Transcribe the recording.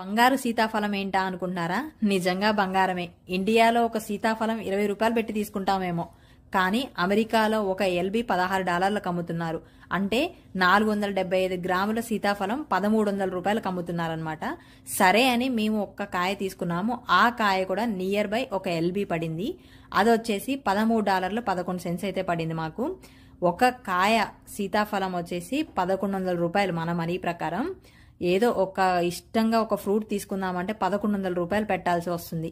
బంగారు సీతాఫలం ఏంటా అనుకుంటున్నారా? నిజంగా బంగారమే. ఇండియాలో ఒక సీతాఫలం ఇరవై రూపాయలు పెట్టి తీసుకుంటామేమో. కానీ అమెరికాలో ఒక ఎల్బీ పదహారు డాలర్లకు అమ్ముతున్నారు అంటే నాలుగు వందల డెబ్బై ఐదు గ్రాముల సీతాఫలం పదమూడు వందల రూపాయలకు అమ్ముతున్నారనమాట సరే అని మేము ఒక్క కాయ తీసుకున్నాము. ఆ కాయ కూడా నియర్ బై ఒక ఎల్బీ పడింది. అది వచ్చేసి పదమూడు డాలర్లు పదకొండు సెంట్స్ అయితే పడింది మాకు. ఒక కాయ సీతాఫలం వచ్చేసి పదకొండు వందల రూపాయలు మన మనీ ప్రకారం. ఏదో ఒక ఇష్టంగా ఒక ఫ్రూట్ తీసుకుందామంటే పదకొండు వందల రూపాయలు పెట్టాల్సి వస్తుంది.